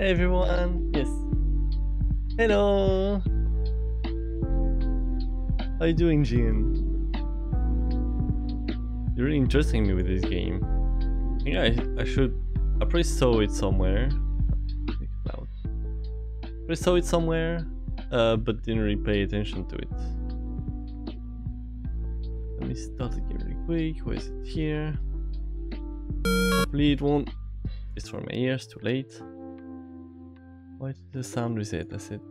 Hey everyone. Yes. Hello. How are you doing, Jin? You're really interesting me with this game. I think I, I should... I probably saw it somewhere. Loud. I saw it somewhere, uh, but didn't really pay attention to it. Let me start the game really quick. Where is it here? Hopefully it won't It's for my ears too late. Why did the sound reset? I said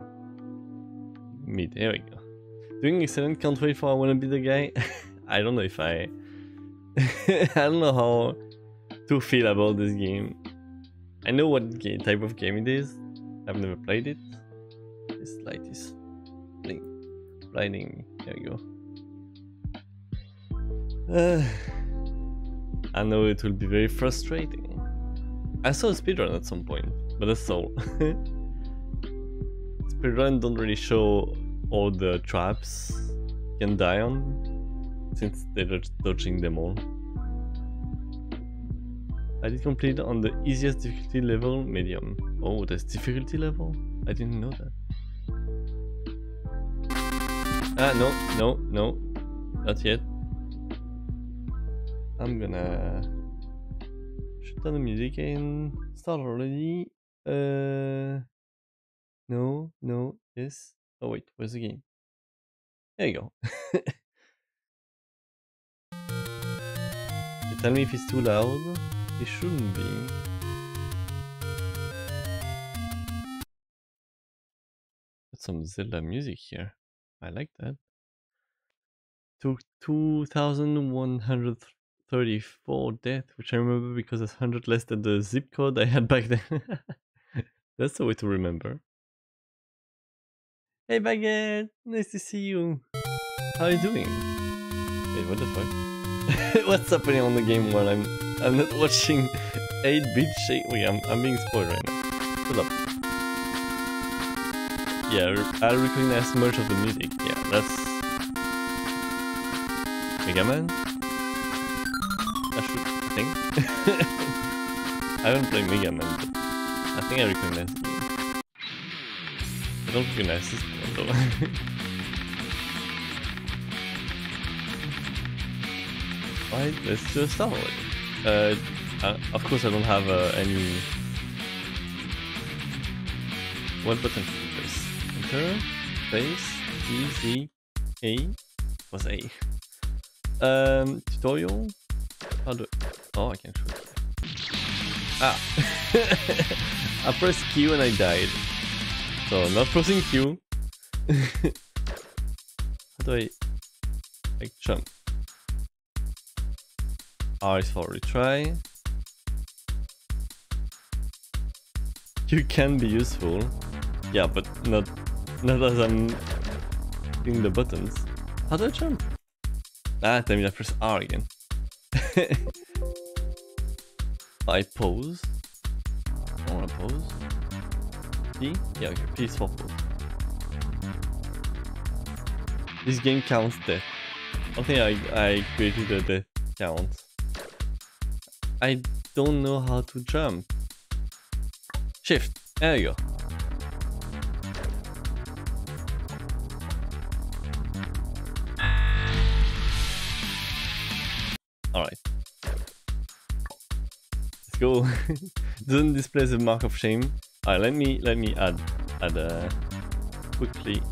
mid. There we go. Doing excellent. Can't wait for I wanna be the guy. I don't know if I. I don't know how to feel about this game. I know what game, type of game it is. I've never played it. This light is blinding me. There we go. Uh, I know it will be very frustrating. I saw a speedrun at some point, but that's all. speedrun don't really show all the traps you can die on, since they're dodging them all. I did complete on the easiest difficulty level, medium. Oh, there's difficulty level? I didn't know that. Ah, no, no, no. Not yet. I'm gonna shut down the music and start already. Uh, no, no, yes. Oh wait, where's the game? There you go. you tell me if it's too loud. It shouldn't be. Got some Zelda music here. I like that. Took 2,134 death, which I remember because it's 100 less than the zip code I had back then. That's the way to remember. Hey Baguette! Nice to see you! How are you doing? Wait, what the fuck? What's happening on the game while I'm I'm not watching 8-bit shake? Wait, I'm, I'm being spoiled right now. Hold up. Yeah, I recognize much of the music. Yeah, that's... Mega Man? I should think. I haven't played Mega Man, but I think I recognize the game. I don't recognize this one though. Right, let's just start with it. Uh, uh, of course I don't have uh, any... What button press? Enter, space, E, Z, A, was A. Um, tutorial? How do... Oh, I can show it. Ah! I pressed Q and I died. So, not pressing Q. How do I... Like, jump? R is for retry. You can be useful. Yeah, but not not as I'm hitting the buttons. How do I jump? Ah, damn it, I press R again. I pose. I wanna pose. P? Yeah, okay. This game counts death. I think I, I created the death count. I don't know how to jump. Shift. There you go. Alright. Let's go. Doesn't display the mark of shame. Alright, let me let me add add uh, quickly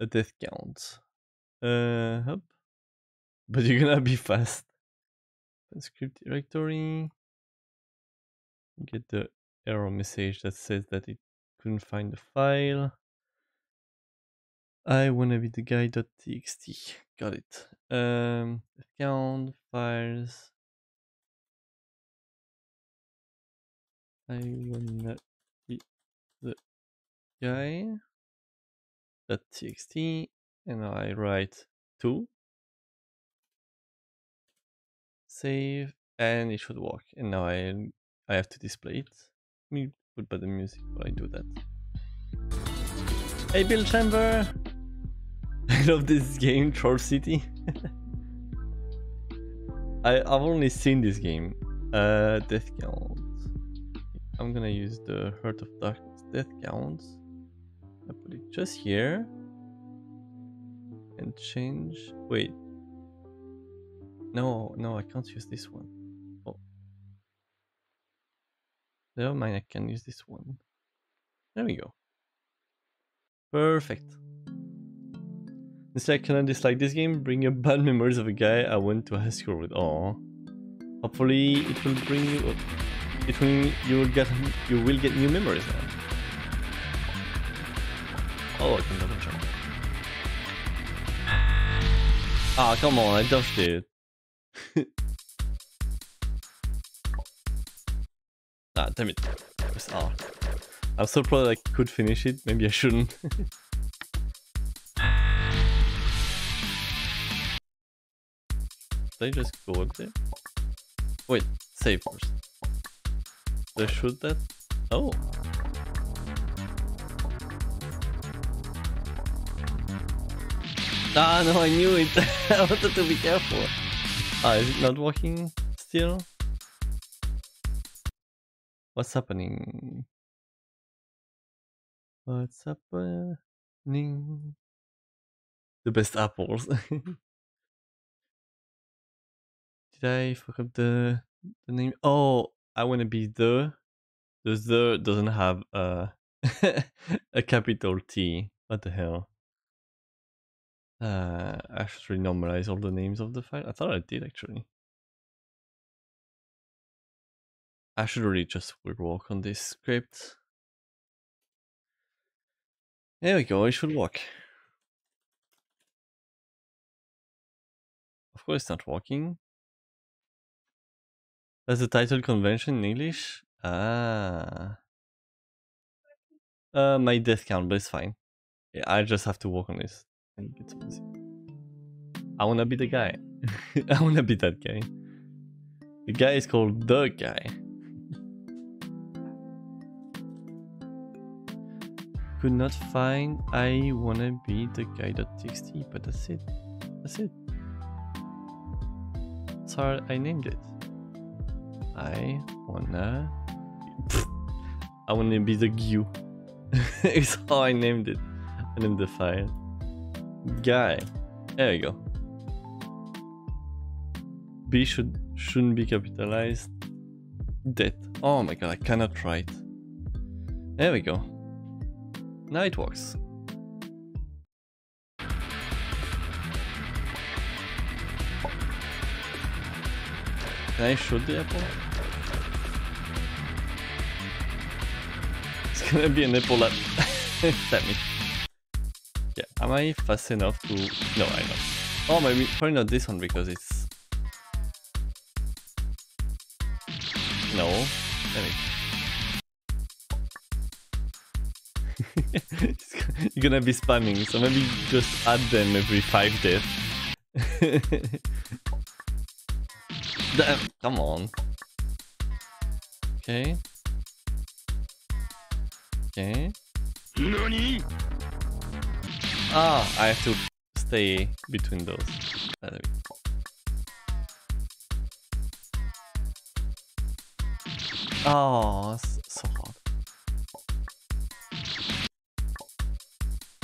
a death count. Uh, up. But you're gonna be fast. Script directory. Get the error message that says that it couldn't find the file. I wanna be the guy.txt. Got it. Um, account files. I wanna be the guy. .txt and I write two. Save and it should work. And now I I have to display it. Let me put by the music while I do that. Hey Bill Chamber! I love this game Troll City. I, I've only seen this game. Uh death count I'm gonna use the Heart of Darkness Death Counts. I put it just here. And change. Wait. No, no, I can't use this one. Oh. Never mind, I can use this one. There we go. Perfect. Instead, I dislike this game? Bring your bad memories of a guy I went to high school with. Oh. Hopefully, it will bring you. Will. You will get. You will get new memories now. Oh, I can double check. Ah, come on! I dodged it. ah, damn it! R. I'm so proud I could finish it. Maybe I shouldn't. Did I just go up there? Wait, save first. Did shoot that? Oh. Ah, no, I knew it. I wanted to be careful. Ah, is it not working still? What's happening? What's happening? The best apples. Did I fuck up the the name? Oh, I want to be the. The the doesn't have a a capital T. What the hell? Uh, I should renormalize all the names of the file. I thought I did actually. I should really just work on this script. There we go, it should work. Of course it's not working. That's the title convention in English? Ah. Uh, my death count, but it's fine. Yeah, I just have to work on this. Get some. I wanna be the guy. I wanna be that guy. The guy is called the guy. Could not find I wanna be the guy.txt, but that's it. That's it. Sorry, I named it. I wanna. I wanna be the GU. it's how I named it. I named the file. Guy. There you go. B should shouldn't be capitalized. Dead. Oh my god, I cannot write. There we go. Now it works. Can I shoot the apple? It's gonna be an apple that... Damn it. Yeah, am I fast enough to... No, I'm not. Oh, maybe probably not this one because it's... No. Damn. You're gonna be spamming, so maybe just add them every 5 deaths. Come on. Okay. Okay. NANI? Ah, I have to stay between those. Oh, so hard.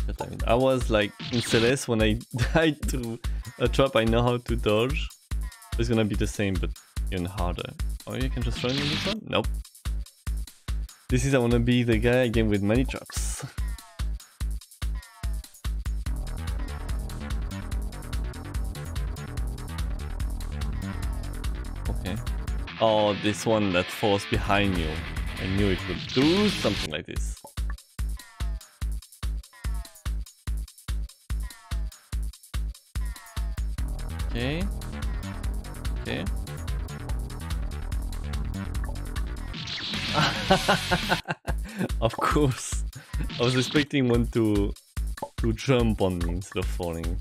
But I mean, I was like in Celeste when I died to a trap I know how to dodge. It's gonna be the same, but even harder. Oh, you can just run in this one? Nope. This is I wanna be the guy again with many traps. okay. Oh, this one that falls behind you. I knew it would do something like this. Okay. Of course. I was expecting one to to jump on me instead of falling.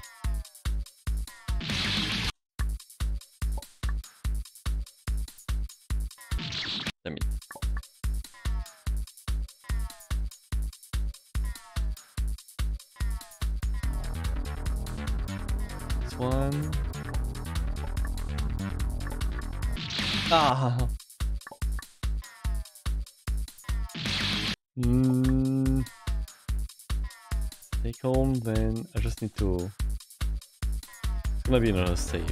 Then I just need to. It's gonna be another save.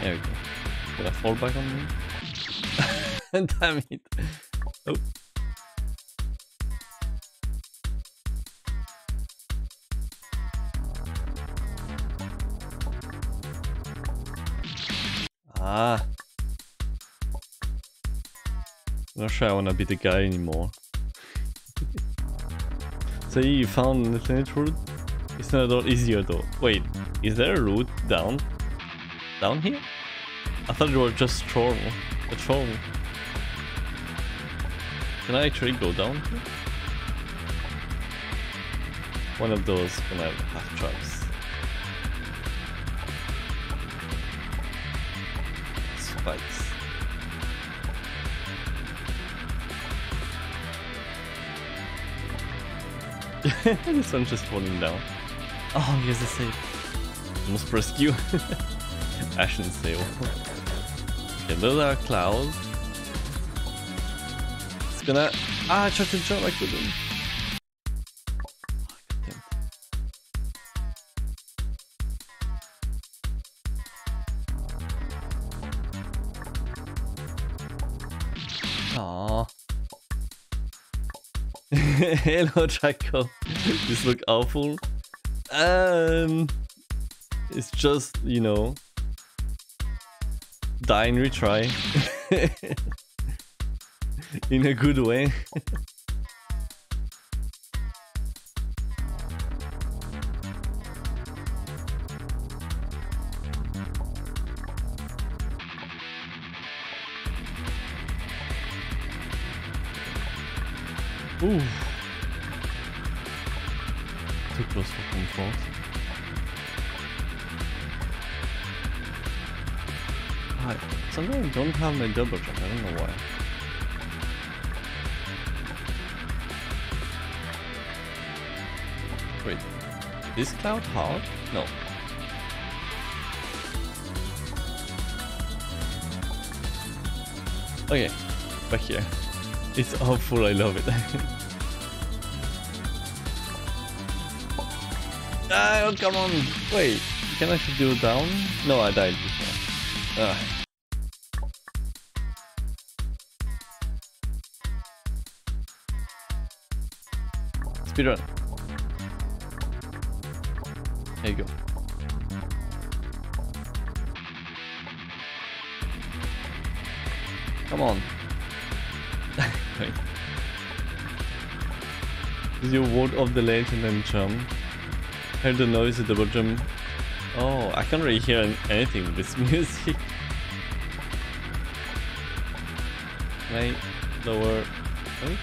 There we go. Did I fall back on me? Damn it. Oh. Sure I wanna be the guy anymore. so you found an alternate route? It's not at all easier though. Wait, is there a route down? Down here? I thought it was just troll. A troll. Can I actually go down here? One of those when I have traps. Spikes. this one's just falling down. Oh, here's a save. Almost rescue. Ashen sail. okay, those are clouds. It's gonna. Ah, I tried to jump, I couldn't. Hello, Draco. this look awful. Um, it's just you know, die and retry in a good way. have my double jump, I don't know why. Wait, is cloud hard? No. Okay, back here. It's awful, I love it. ah, oh, come on! Wait, can I do down? No, I died before. Ah. Speedrun. There you go. Come on. Wait. You ward off the ledge and then jump. Heard the noise, a double jump. Oh, I can't really hear anything with this music. Play lower.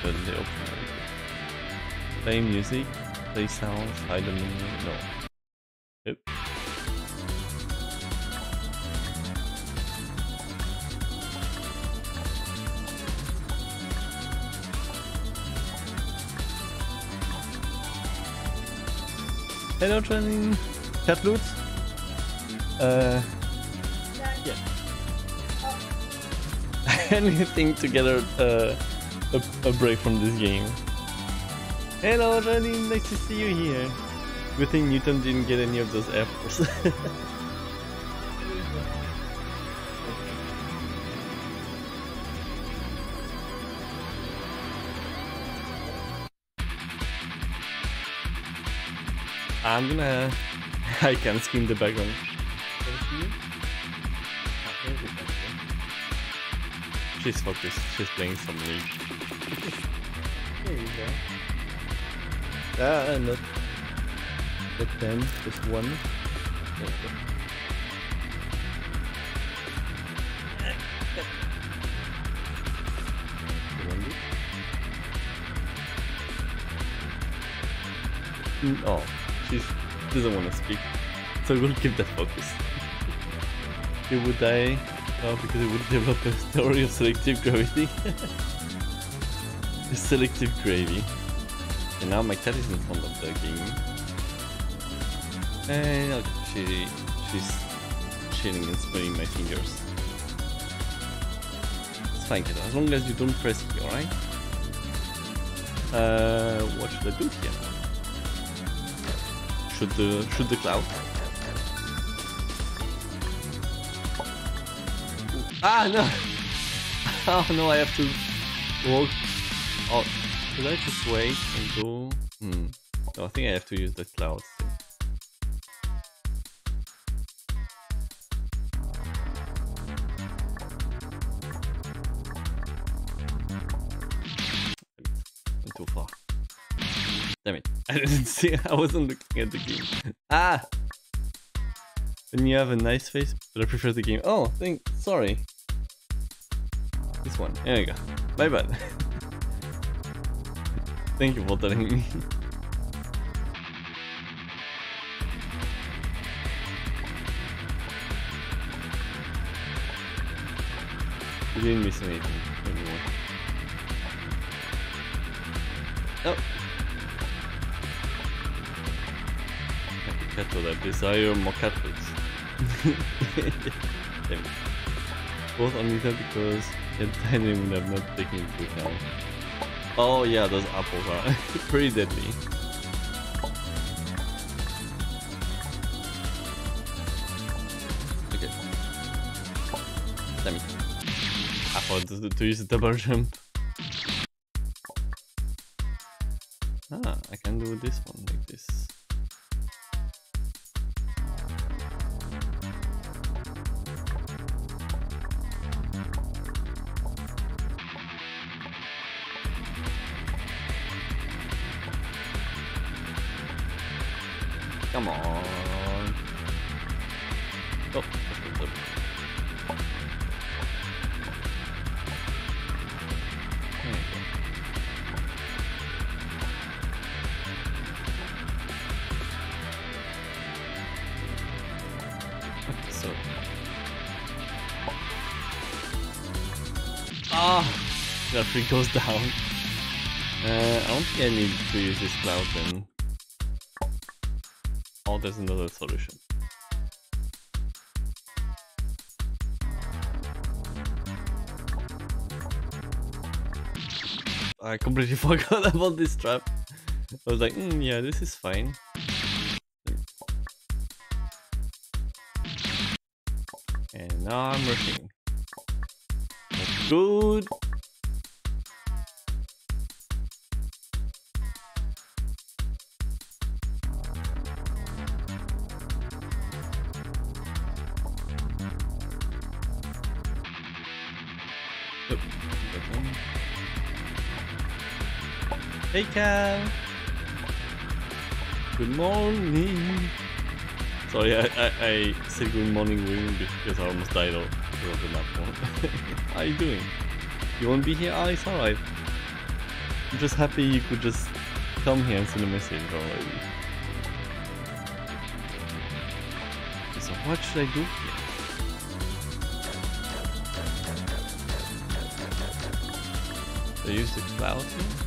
Put the option. Play music, play sounds, menu. No. Nope. Hello, training. Cat loot. Uh, yeah. Anything to get a, a, a break from this game. Hello, Janine. Nice to see you here. Good thing Newton didn't get any of those apples. I'm gonna. I can screen the background. She's focused. She's playing some league. There you go. Ah, not. Not ten, just one. Mm, Oh, she doesn't want to speak, so we'll keep that focus. He would die oh, because he would develop a story of selective gravity. selective gravy. And now my cat is in front of the game. And okay, she she's chilling and smelling my fingers. It's fine, kid. As long as you don't press E, alright? Uh, what should I do here? Should the should the cloud? Ah no! Oh no, I have to walk. Oh, should I just wait and go? Hmm. No, I think I have to use the cloud still. Went too far. Damn it. I didn't see I wasn't looking at the game. Ah! When you have a nice face, but I prefer the game. Oh, think sorry. This one. There you go. My bad. Thank you for telling me. You didn't miss anything anymore. Oh. Cat that desire more cat foods. Damn. Both on because the timing would have not taken into account. Oh yeah, those apples are pretty deadly. Okay. Damn it. I thought to, to use the double jump. Ah, I can do this one Tree goes down. Uh, I don't think I need to use this cloud then. Oh, there's another solution. I completely forgot about this trap. I was like, mm, yeah, this is fine. And now I'm rushing. Good. Hey Cal! Good morning! Sorry, I, I, I said good morning William because I almost died of the map. How are you doing? You won't be here? Oh, it's alright. I'm just happy you could just come here and send a message already. So what should I do here? They use the cloud here?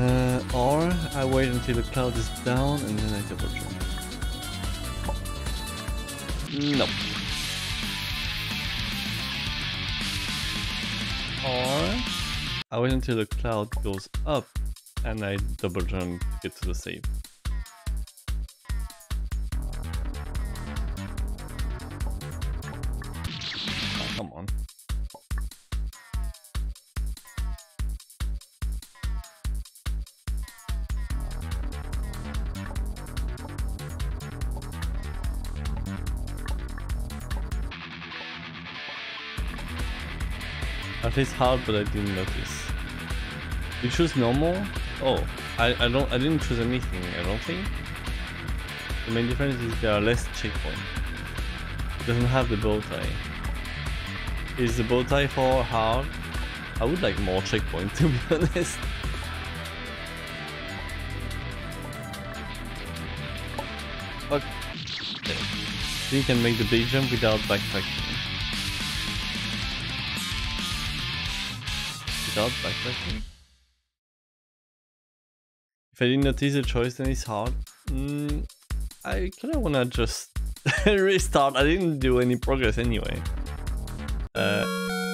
Uh, or I wait until the cloud is down and then I double jump. No. Or I wait until the cloud goes up and I double jump to get to the save. Least hard, but I didn't notice. You choose normal? Oh, I, I don't I didn't choose anything. I don't think. The main difference is there are less checkpoints. Doesn't have the bow tie. Is the bow tie for hard? I would like more checkpoints to be honest. Fuck. Okay. You can make the big jump without backtracking. If I didn't notice the choice, then it's hard. Mm, I kind of wanna just restart. I didn't do any progress anyway. Uh,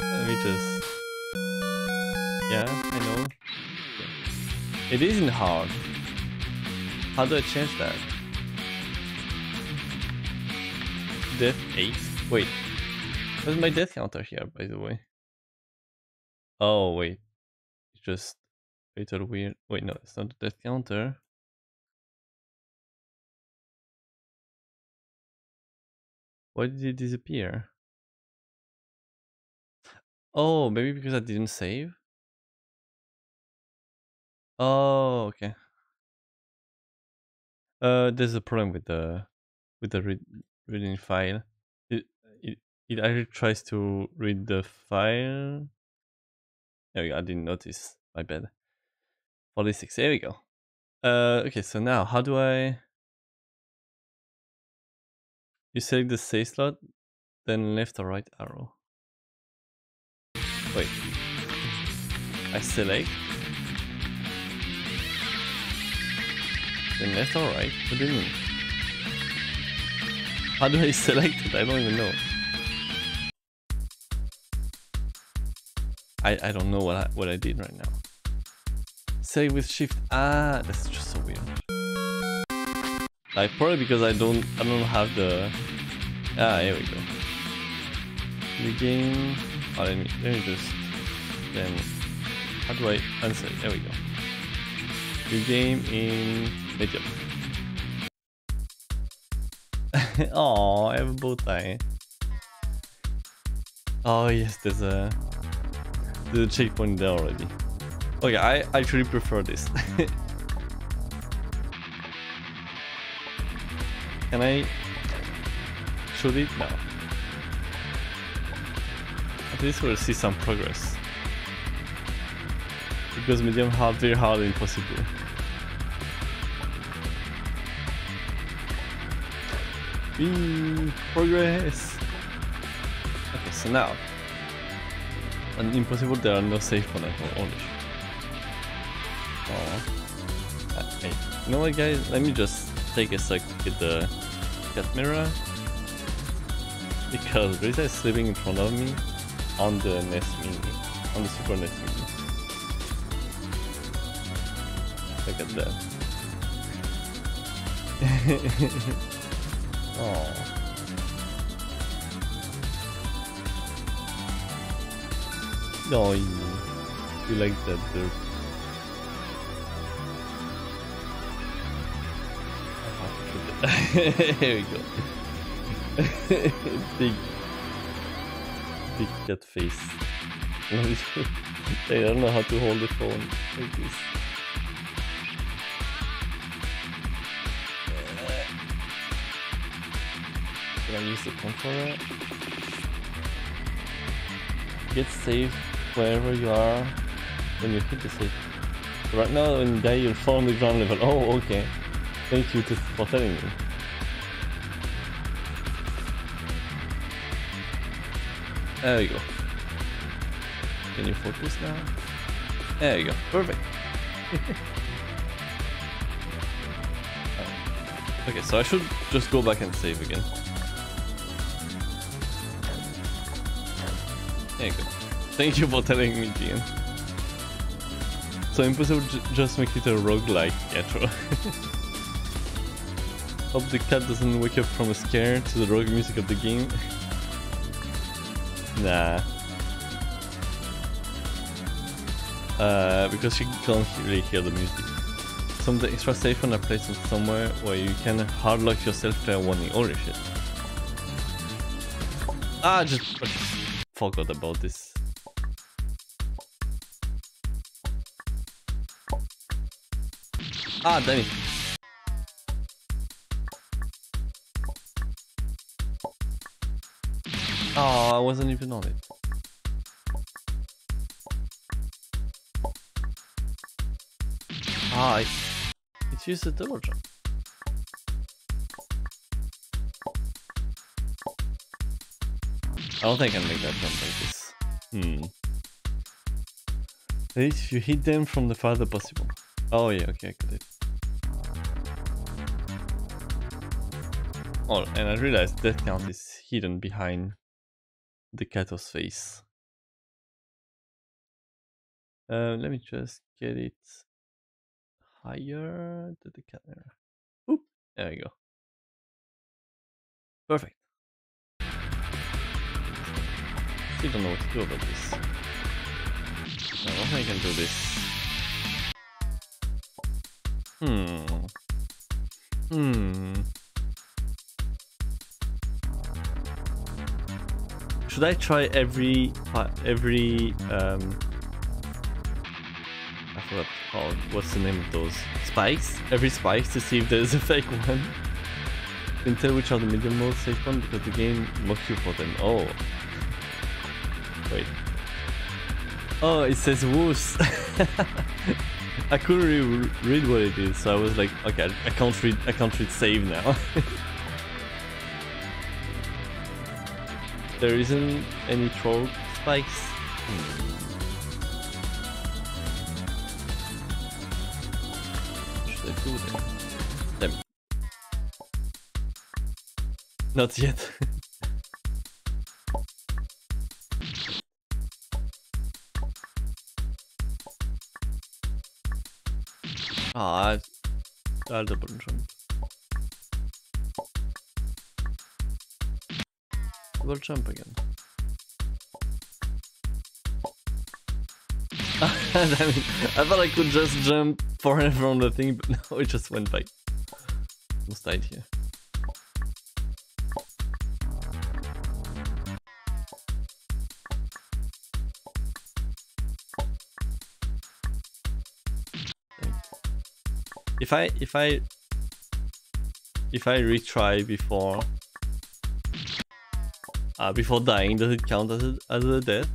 let me just. Yeah, I know. It isn't hard. How do I change that? Death 8? Wait. What's my death counter here, by the way? Oh, wait. It's just a little weird. Wait, no, it's not the death counter. Why did it disappear? Oh, maybe because I didn't save? Oh, okay. Uh, there's a problem with the with the read, reading file. It, it it actually tries to read the file. Go. I didn't notice. My bad. 46. There we go. Uh, okay. So now, how do I? You select the save slot, then left or right arrow. Wait. I select. Then left or right? What do you mean? How do I select it? I don't even know. I, I don't know what I, what I did right now. Say with shift. Ah, that's just so weird. Like probably because I don't I don't have the. Ah, here we go. The game. Oh, let me let me just then. How do I answer? There we go. The game in medium. oh, I have a bow tie. Oh yes, there's a a checkpoint there already. Okay, I actually prefer this. Can I shoot it? No. At least we'll see some progress. Because medium hard, very hard, impossible. Whee! Progress! Okay, so now. On impossible there are no safe. Oh, holy shit. Oh. Uh, hey, you know what guys? Let me just take a sec to get the cat mirror. Because Risa is sleeping in front of me on the NES Mini. On the Super NES Mini. Look at that. oh. No, you, you like that dirt. Here we go. big, big cat face. I don't know how to hold the phone like this. Can I use the controller? Get safe wherever you are when you hit the save. Right now, when you die, you'll fall on the ground level. Oh, okay. Thank you for telling me. There you go. Can you focus now? There you go. Perfect. okay, so I should just go back and save again. There you go. Thank you for telling me, Gian. So impossible just make it a roguelike, true. Hope the cat doesn't wake up from a scare to the rogue music of the game. nah. Uh, because she can't really hear the music. Some extra safe on are placed somewhere where you can hard lock yourself fair warning. Holy shit. Ah, just forgot about this. Ah, damn it. Oh, I wasn't even on it. Ah, it, it used a double jump. I don't think I can make that jump like this. Hmm. At least you hit them from the farther possible. Oh yeah, okay, I got it. Oh, and I realized that count is hidden behind the Kato's face. Uh, let me just get it higher to the camera. Oop, there we go. Perfect. Still don't know what to do about this. I don't think I can do this. Hmm. Hmm. Should I try every every um I forgot what's the name of those spikes? Every spikes to see if there's a fake one. Then tell which are the medium mode safe one because the game mocks you for them. Oh. Wait. Oh, it says woos. I couldn't read what it is, so I was like, okay, I can't read. I can't read save now. there isn't any troll spikes. Hmm. Should I do them? Them. Not yet. Ah, I'll double jump. Double jump again. I mean, I thought I could just jump forever on the thing, but no, it just went by. Almost died here. If I if I if I retry before uh, before dying, does it count as a, as a death?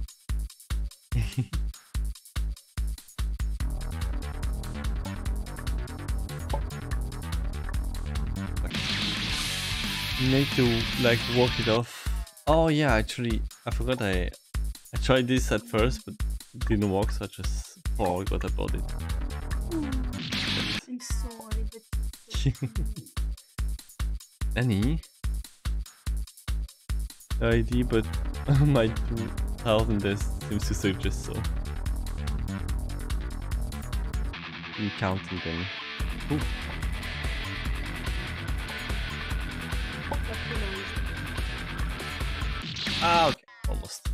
Need to like walk it off. Oh yeah, actually, I forgot I I tried this at first, but it didn't work, so I just forgot about it. I'm sorry, but Any ID, but my 2000 death seems to suggest so. I'm counting them. Ooh. you know. Ah, okay, almost.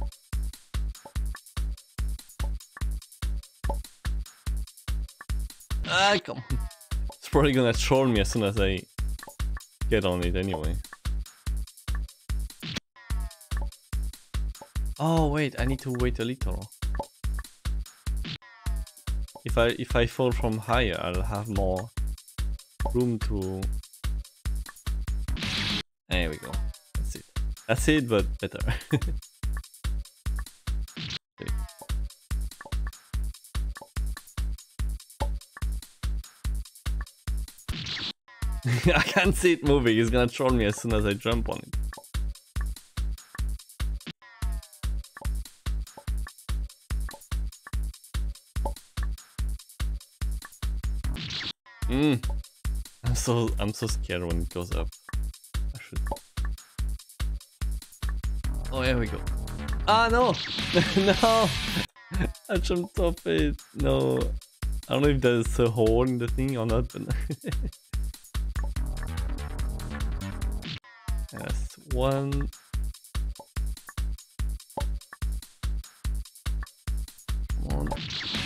Ah, come. on. It's probably gonna troll me as soon as I get on it anyway. Oh wait, I need to wait a little. If I if I fall from higher, I'll have more room to. There we go. That's it. That's it, but better. I can't see it moving. He's gonna troll me as soon as I jump on it. So I'm so scared when it goes up. I should. Oh, here we go. Ah no, no! I jumped off it. No, I don't know if there's a hole in the thing or not, but yes, one.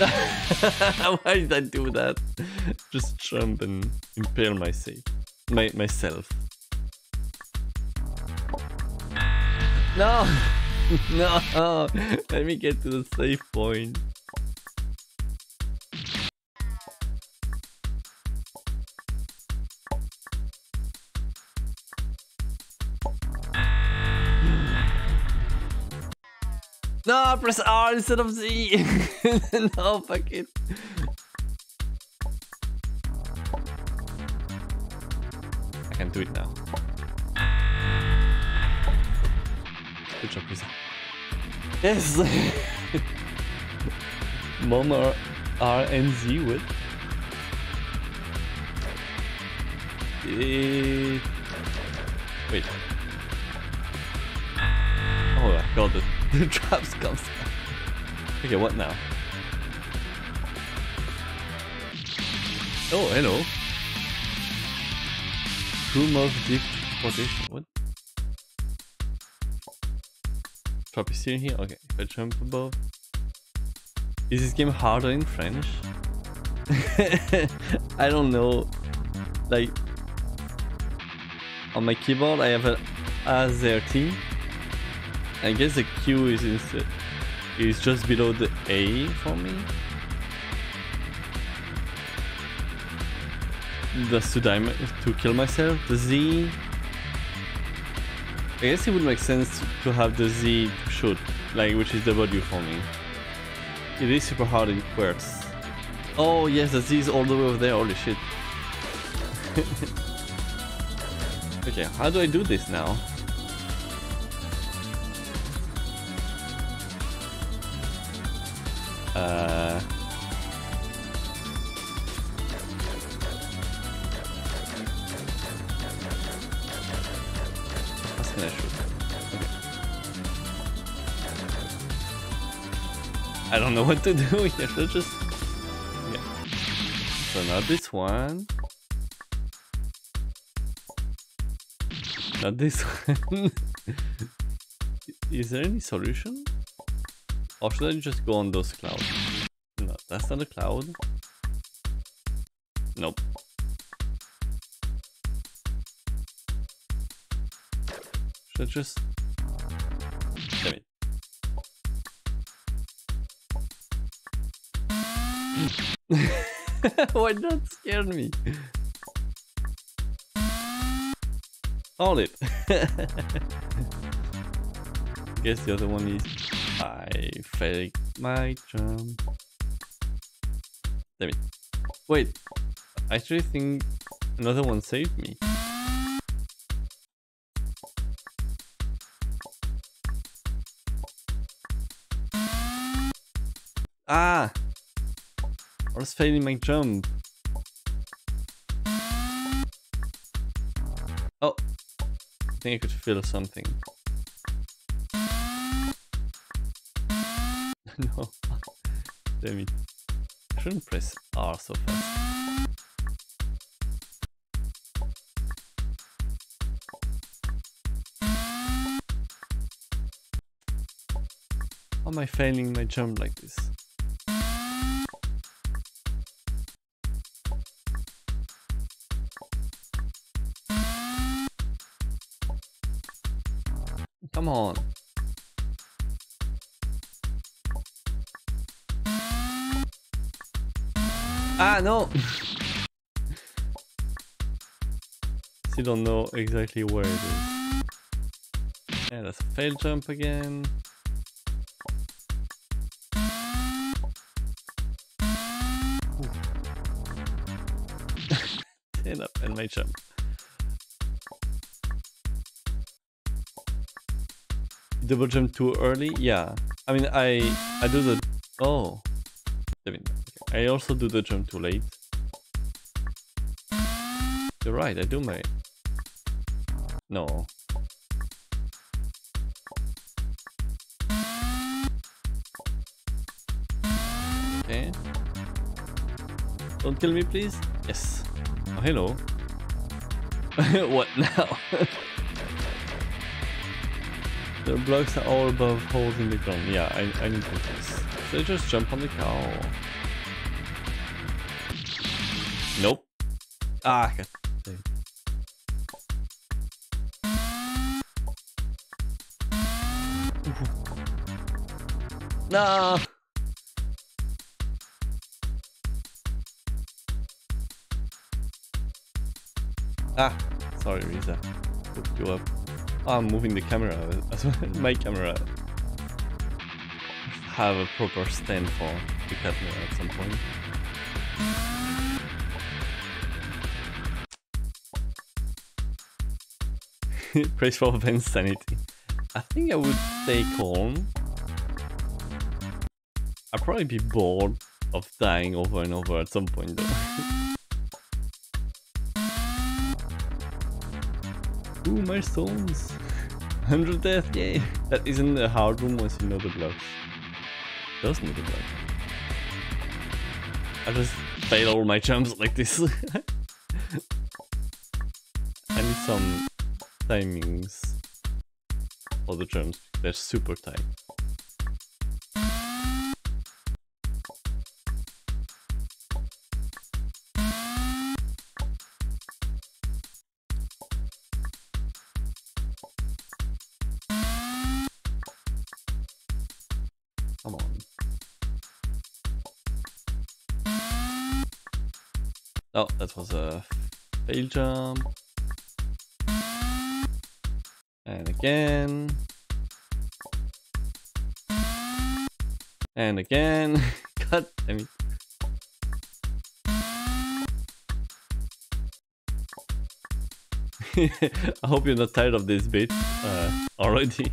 Why did I do that? Just jump and impale myself. My myself. No! No! Let me get to the safe point. No, press R instead of Z. no, fuck it. Can do it now. Good job, Lisa. Yes! Mama R and Z with. Eh, Wait. Oh my god, the, the traps comes back. Okay, what now? Oh, hello. Of deep position. What? Trap is still here? Okay, if I jump above. Is this game harder in French? I don't know. Like, on my keyboard I have a AZERTY. I guess the Q is instead is just below the A for me. That's to die to kill myself. The Z. I guess it would make sense to have the Z shoot, like which is the W for me. It is super hard in Quartz. Oh yes, the Z is all the way over there. Holy shit. okay, how do I do this now? Don't know what to do here. I just. Yeah. So not this one. Not this one. Is there any solution? Or should I just go on those clouds? No, that's not a cloud. Nope. Should I just... Why not scare me? Hold it. Guess the other one is I faked my jump. Damn it. Wait, I actually think another one saved me. Ah! I was failing my jump. Oh, I think I could feel something. no. Damn it. I shouldn't press R so fast. How am I failing my jump like this? Exactly where it is. Yeah, that's a fail jump again. Stand up and my jump. Double jump too early? Yeah. I mean, I I do the... Oh. I mean, I also do the jump too late. You're right, I do my... No. Okay. Don't kill me, please. Yes. Oh, hello. what now? the blocks are all above holes in the ground. Yeah, I, I need to this. So just jump on the cow? Nope. Ah. No. Ah, sorry, Risa. Hooked you up. Oh, I'm moving the camera. My camera. Have a proper stand for the camera at some point. Praise for Ben's sanity. I think I would stay calm. Probably be bored of dying over and over at some point though. Ooh, my stones. 100 death, yay! That isn't a hard room once you know the blocks. Does know the. I just fail all my jumps like this. I need some timings for the jumps. They're super tight. Was a fail jump. And again. And again. God damn it. I hope you're not tired of this bit uh, already.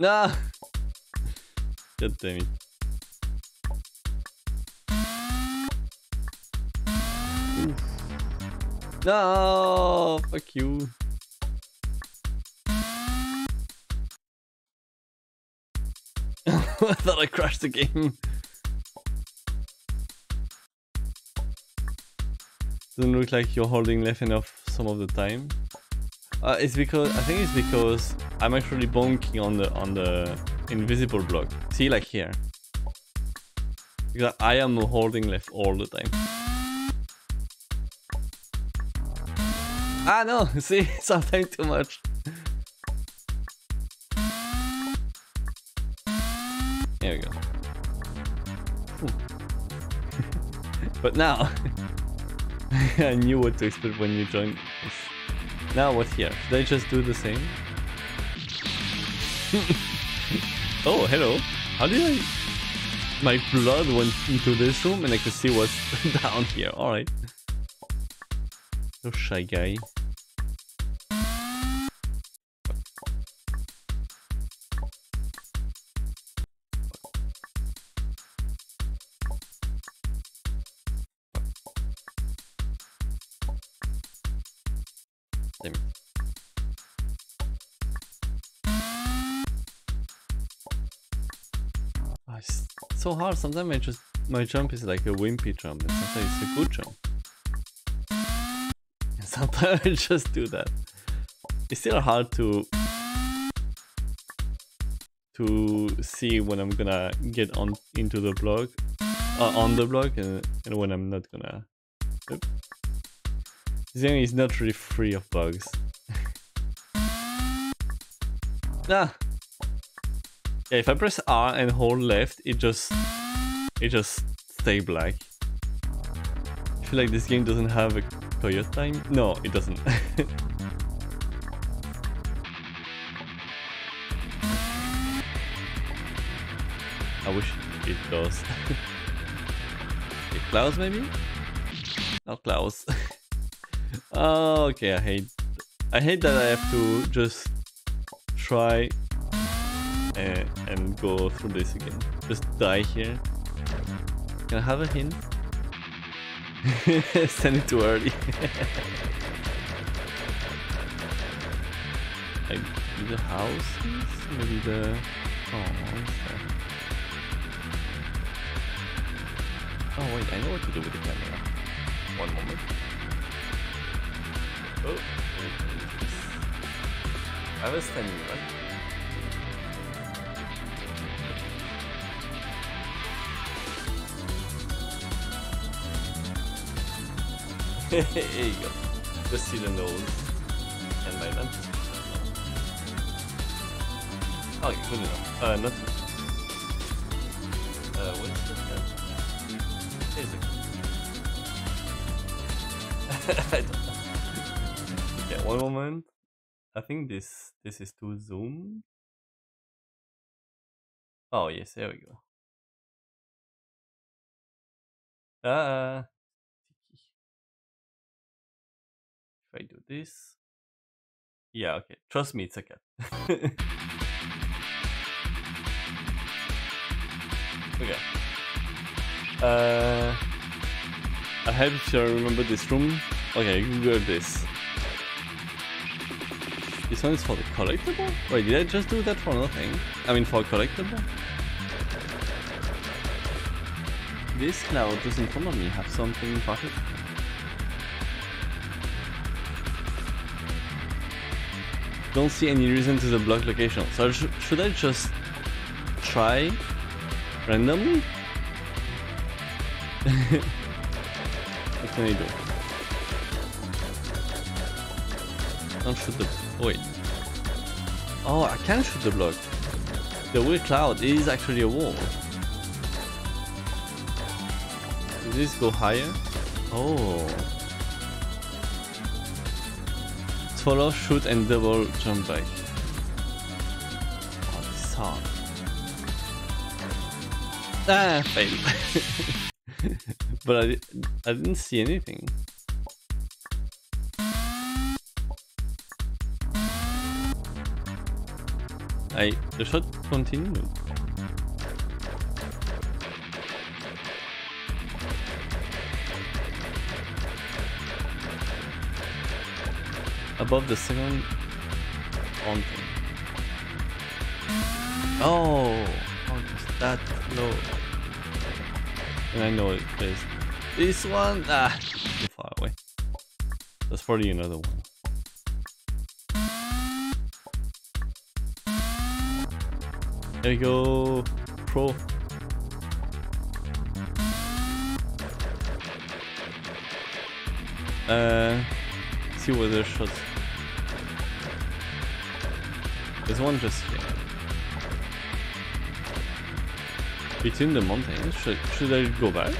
Nah! God damn it. Oof. No! Fuck you. I thought I crashed the game. Doesn't look like you're holding left enough some of the time. Uh, it's because I think it's because I'm actually bonking on the on the invisible block. See, like here. Because I am holding left all the time. Ah no! See, sometimes too much. There we go. But now, I knew what to expect when you joined. Now what here? Should I just do the same? oh, hello. How did I... My blood went into this room and I could see what's down here. Alright. So shy guy. so hard. Sometimes I just my jump is like a wimpy jump, and sometimes it's a good jump. And sometimes I just do that. It's still hard to to see when I'm gonna get on into the block, uh, on the block, and, and when I'm not gonna. Oop. This game is not really free of bugs. ah. Yeah, if I press R and hold left, it just it just stay black. I feel like this game doesn't have a coyote time. No, it doesn't. I wish it does. Klaus maybe? Not Klaus. oh, okay, I hate I hate that I have to just try and, and go through this again. Just die here. Can I have a hint? Send it too early. like the houses? Maybe the... Oh. Oh wait, I know what to do with the camera. One moment. Oh, I was standing right. There you go. Just see the nose and my lens. Okay, good enough. Uh, not. Uh, head? Is it? I don't know. Okay, one moment. I think this this is too zoom. Oh yes, there we go. Ah. This. Yeah, okay. Trust me, it's a cat. Okay. Uh, I hope you remember this room. Okay, Google this. This one is for the collectible? Wait, did I just do that for nothing? I mean for collectible? This cloud just in front of me have something in pocket. Don't see any reason to the block location. So sh should I just try randomly? what can I do? Don't shoot the. Wait. Oh, I can shoot the block. The weird cloud is actually a wall. Does this go higher? Oh. Follow, shoot, and double jump back. Oh, this is hard. Ah, fail. but I, I didn't see anything. I the shot continued. Above the second on. Oh, oh, just that low. And I know it is this one. Ah, too far away. That's probably another one. There you go, pro. Uh, see what there's shots. There's one just here. Between the mountains, should, should I go back?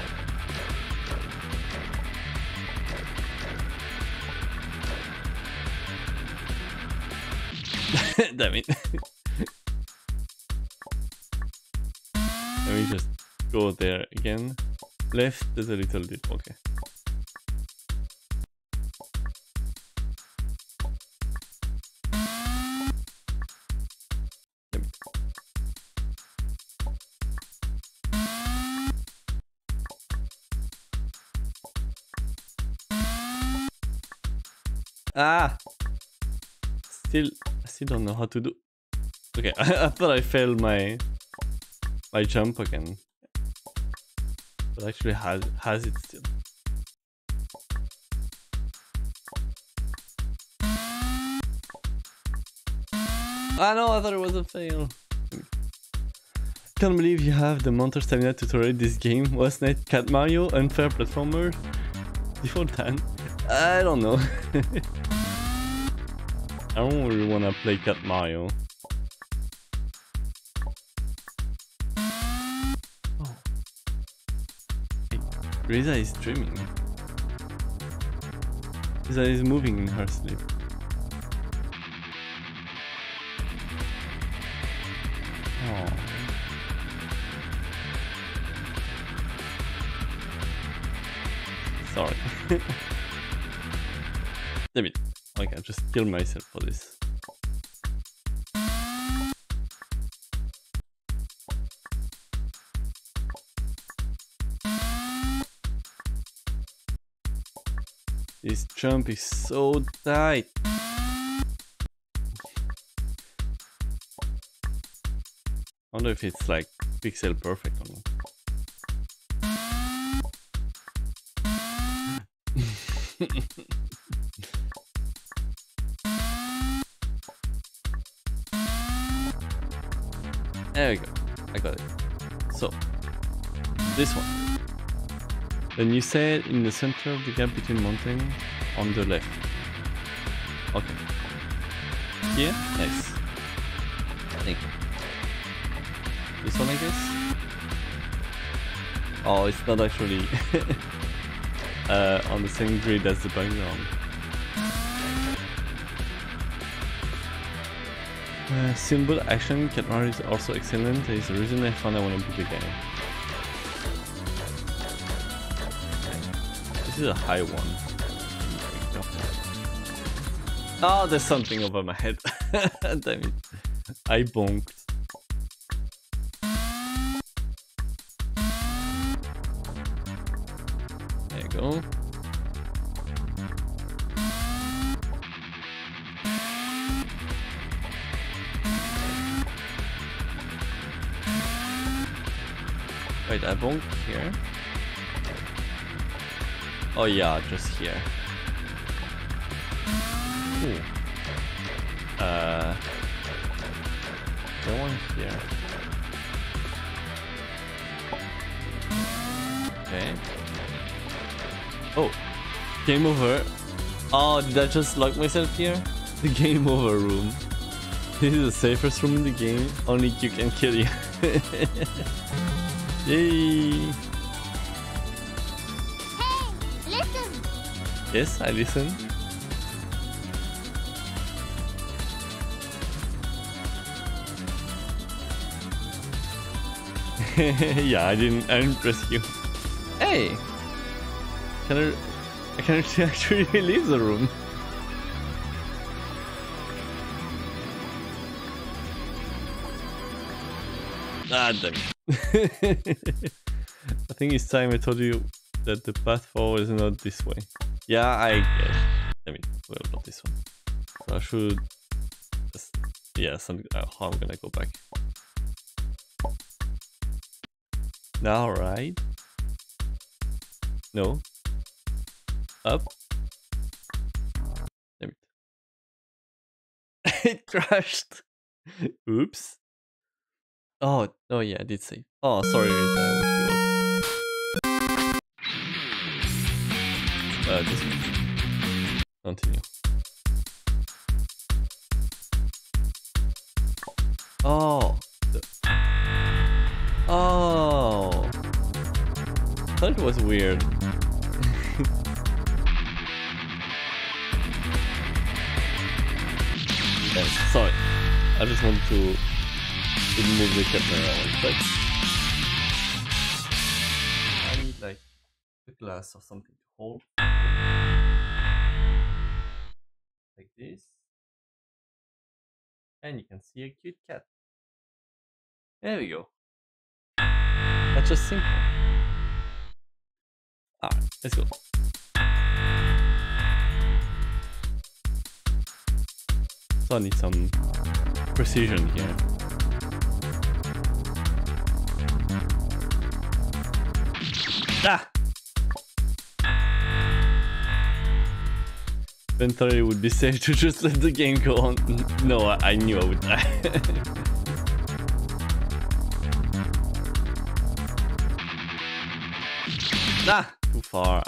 Damn it. Let me just go there again. Left is a little dip, okay. I still don't know how to do. Okay, I, thought I failed my my jump again, but actually has has it still. Ah no, I thought it was a fail. Can't believe you have the Monster Stamina tutorial this game. Wasn't it Cat Mario? Unfair platformer? Default Dan? I don't know. I don't really wanna play Cat Mario. Riza is dreaming. Riza is moving in her sleep. Oh. Sorry. Okay, I just kill myself for this. This jump is so tight. I wonder if it's like pixel perfect or not. this one. Then you say it in the center of the gap between mountain on the left. Okay. Here? Nice. Thank you. This one, I guess? Oh, it's not actually uh, on the same grid as the background. Uh, Syobon Action Catmar is also excellent. It's the reason I found I want to beat the game. Is a high one. Oh, there's something over my head. Damn it. I bonked. Oh yeah, just here. Ooh. Uh, one here. Okay. Oh, game over. Oh, did I just lock myself here? The game over room. This is the safest room in the game. Only you can kill you. Yay! Yes, I listen. yeah, I didn't. I didn't press you. Hey, can I? I can actually leave the room. Ah, damn. I think it's time I told you that the path forward is not this way. Yeah, I guess. I mean, well, not this one. So I should. Just, yeah, some. Uh, I'm gonna go back. Now, right? No. Up. Damn it. it crashed. Oops. Oh, oh yeah, I did save. Oh, sorry, Uh, one. Continue. Oh. Oh. It was weird. sorry. I just want to, to move the camera around, but I need like a glass or something to hold. Like this. And you can see a cute cat. There we go. That's just simple. Alright, let's go. So I need some precision here. Ah! Thought it would be safe to just let the game go on. No, I, I knew I would die. ah! Too far.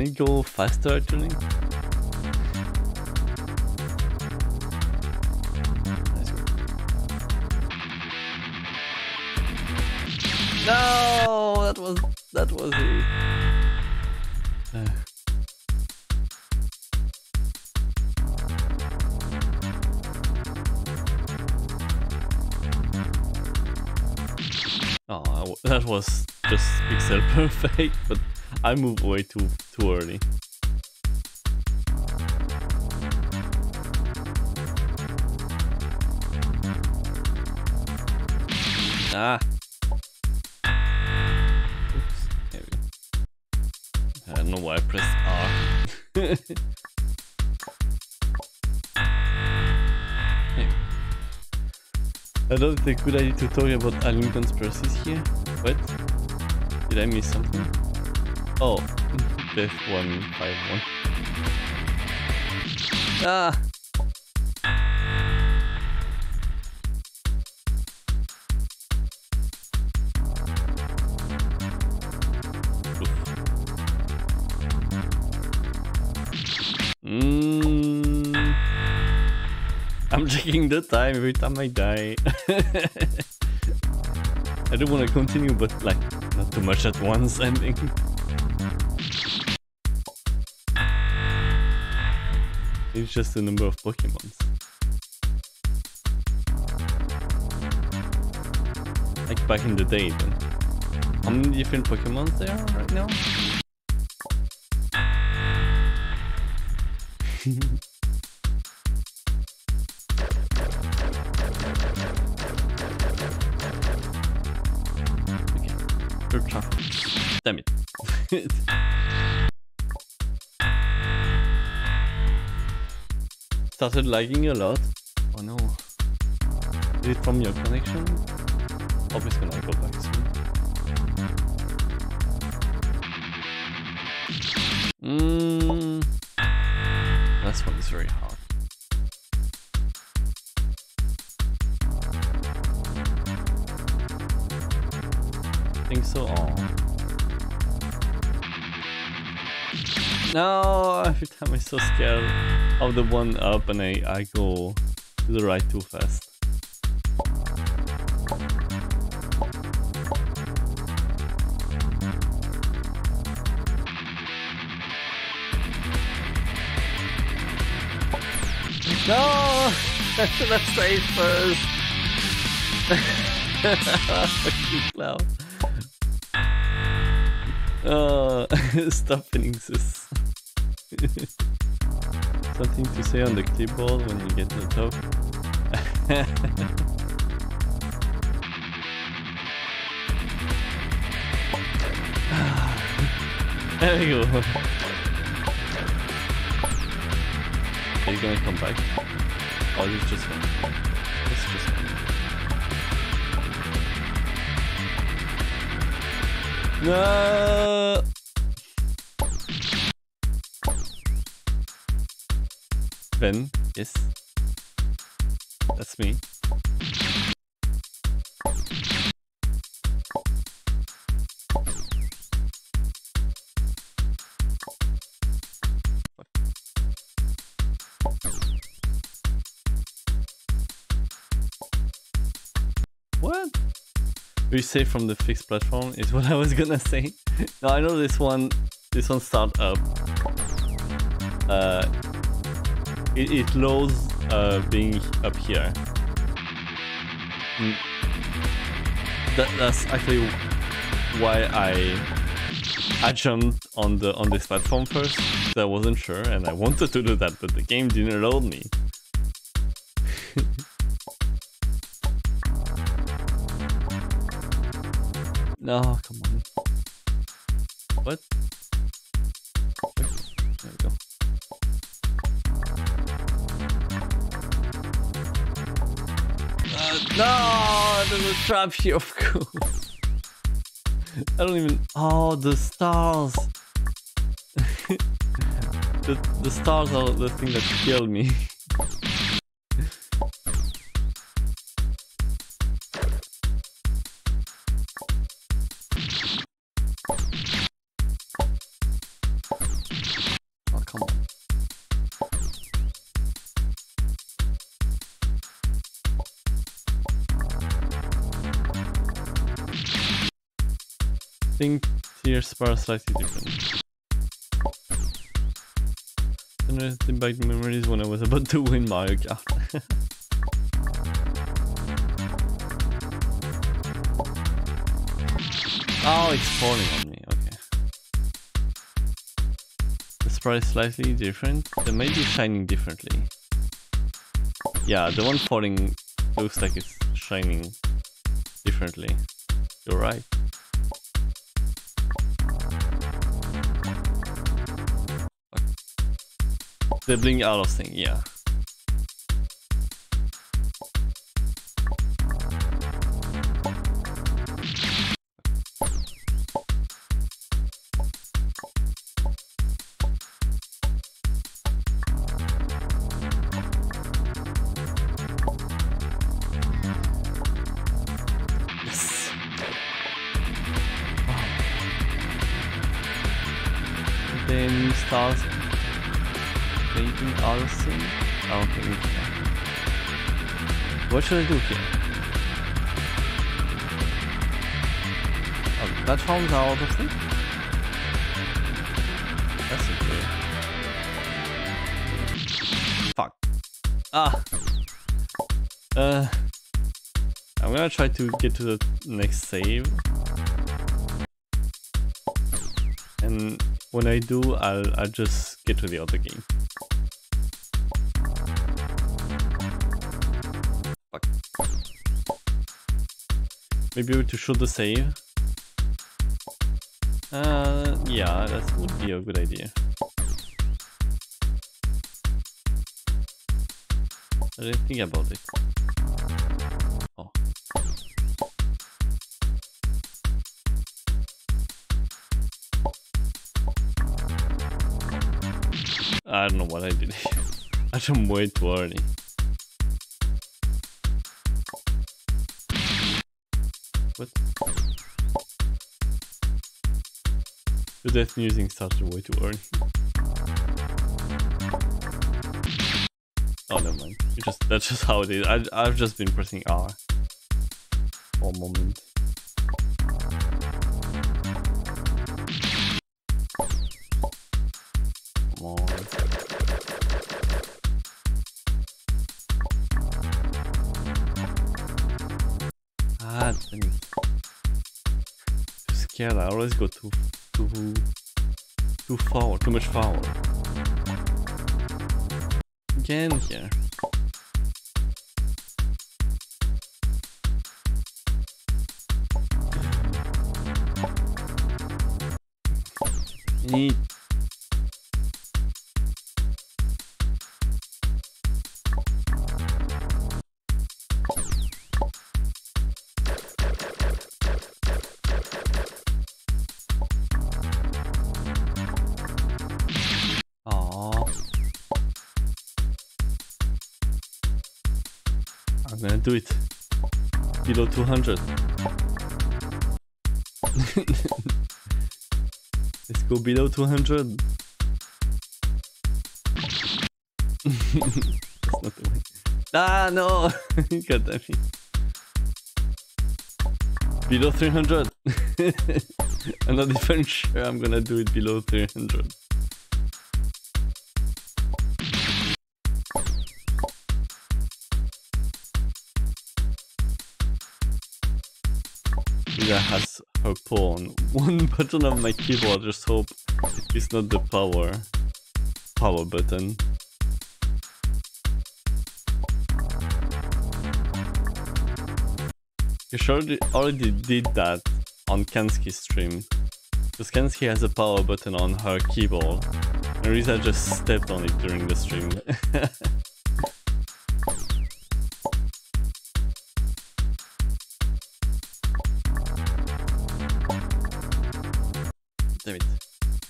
Can it go faster actually? No, that was that was it. Uh. Oh, that was just pixel perfect, but I moved way too too early. Ah. Oops. I don't know why I pressed R. I don't think good idea to talk about alien conspiracies here. What? Did I miss something? Oh, Death 151. Ah! Mm. I'm checking the time every time I die. I don't want to continue, but like not too much at once. I think. It's just the number of Pokemons. Like back in the day, then. How many different Pokemons there are right now? okay. Damn it. Started lagging a lot. Oh no. Is it from your connection? Hope it's gonna go back soon. Mmm. That's one is very hard. I'm so scared of the one up and I, I go to the right too fast. No! Let's save first! Fucking cloud. Uh, stop this. Something to say on the keyboard when you get to the top. there we go. Are you gonna come back? Oh, it's just one. It's just one. No. Ben, yes. That's me. What? We say from the fixed platform is what I was gonna say. now I know this one, this one start up. Uh, it, it lows uh, being up here. Mm. That, that's actually why I I jumped on the on this platform first. I wasn't sure and I wanted to do that, but the game didn't load me. no, come on. What? No, there's a trap here, of course. I don't even. Oh, the stars. the the stars are the thing that killed me. Are slightly different. Generating back the memories when I was about to win Mario Kart. oh, it's falling on me, okay. The sprite is slightly different. They may be shining differently. Yeah, the one falling looks like it's shining differently. You're right. Dribbling out of thing, yeah. What should I do here? Oh, platforms are out of thing? That's okay. Fuck. Ah. Uh. I'm gonna try to get to the next save. and when I do, I'll I'll just get to the other game. Maybe to shoot the save. Uh, yeah, that would be a good idea. I didn't think about it. Oh. I don't know what I did. I am way too early. The death musing started way too early. Oh, never mind. It just that's just how it is. I I've just been pressing R for a moment. Come on. Ah, damn it. Too scared. I always go too too too too much forward. Again here. Do it. Below 200. Let's go below 200. That's not the way. Ah, no! God damn it. Below 300. I'm not even sure I'm gonna do it below 300. Pawn. One button on my keyboard, just hope it's not the power power button. You sure already did that on Kansky's stream. Because Kansky has a power button on her keyboard. And Risa just stepped on it during the stream.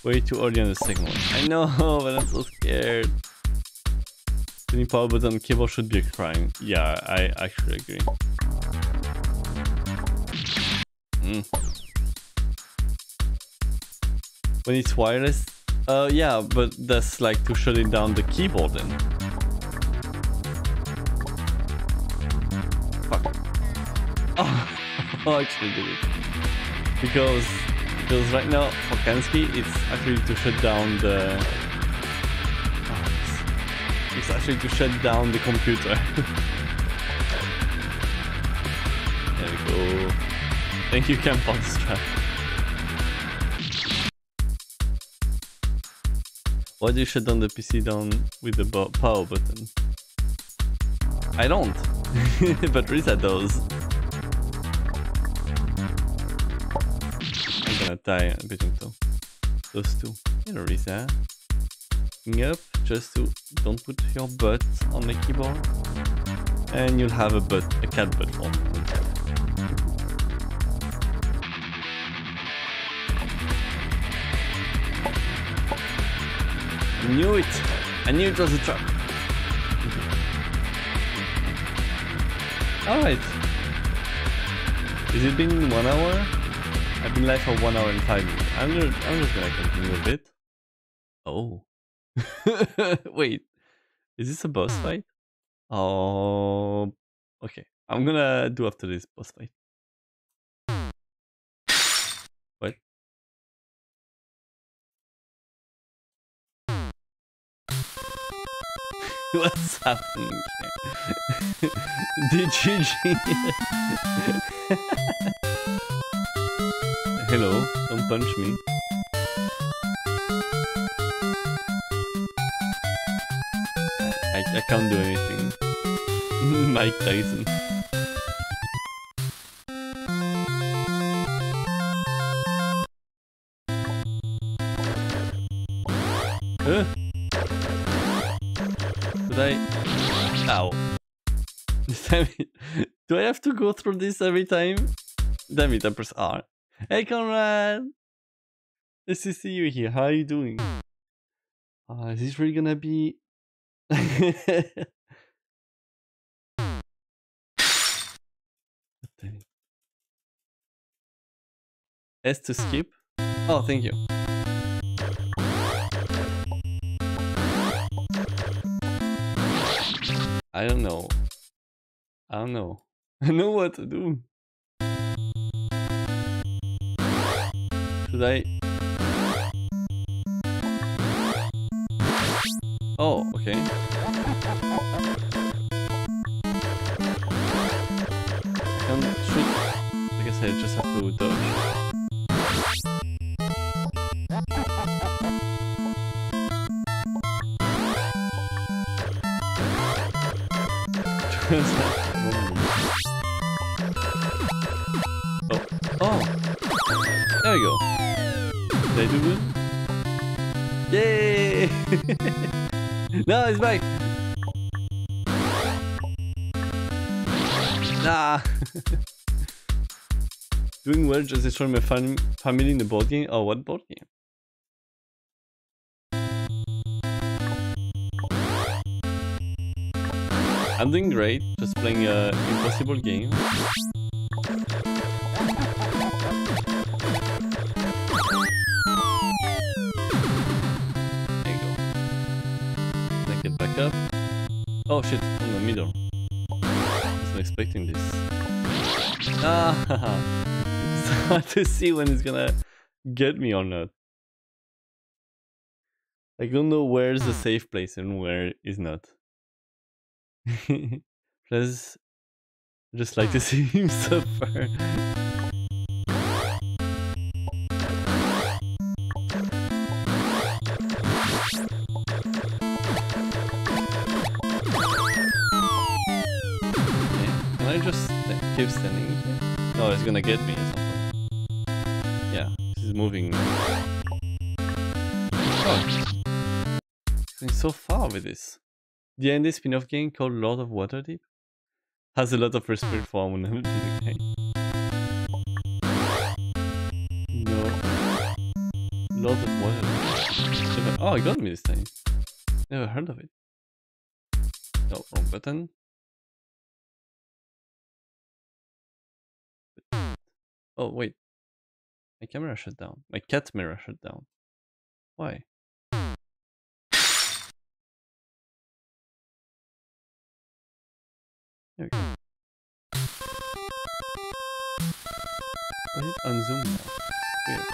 Way too early on the second one. I know, but I'm so scared. Any power button on keyboard should be a crime. Yeah, I actually agree. Mm. When it's wireless? Uh, yeah, but that's like to shutting down the keyboard then. Fuck. Oh, I actually did it. Because because right now for Kansky it's actually to shut down the oh, it's, it's actually to shut down the computer. there we go. Thank you Camp on strap. Why do you shut down the PC down with the power button? I don't, but Risa does. Gonna tie between two. those two. Hello Risa. Up just to don't put your butt on the keyboard, and you'll have a butt, a cat butt form. Knew it! I knew it was a trap! Alright. Is it been one hour? I've been live for one hour and five minutes. I'm, gonna, I'm just gonna continue a bit. Oh. Wait. Is this a boss hmm. fight? Oh. Okay. I'm gonna do after this boss fight. What? What's happening here? Hello, don't punch me. I, I can't do anything. Mike Tyson. Huh? Did I? Ow. Do I have to go through this every time? Damn it, I press R. Hey Conrad! Nice to see you here. How are you doing? Uh, is this really gonna be... S to skip? Oh, thank you. I don't know. I don't know. I know what to do. Should I? Oh, okay. Can shoot. I guess I just have to dodge. oh, oh, there we go. Did do good? Yay! no, it's back. Nah. Doing well just destroying my fam family in the board game. Oh, what board game? I'm doing great, just playing a impossible game. Up? Oh shit, in the middle. Wasn't expecting this. Ah, it's hard to see when it's gonna get me or not. I don't know where's the safe place and where is not. Plus, I just like to see him suffer. It's gonna get me at some point. Yeah, he's moving. Oh, so far with this. The indie spin-off game called Lord of Waterdeep has a lot of respect for game. No. Lord of Waterdeep. Oh, I got me this time. Never heard of it. No, wrong button. Oh, wait. My camera shut down. My cat mirror shut down. Why? There we go. Why did it unzoom now? Weird.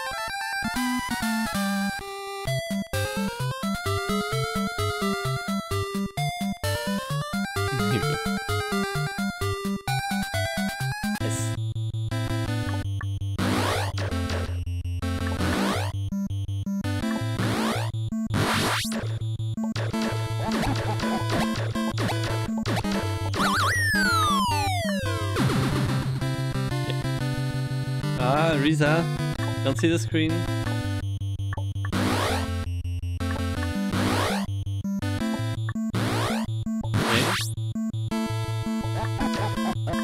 Ah, Risa. Can't see the screen.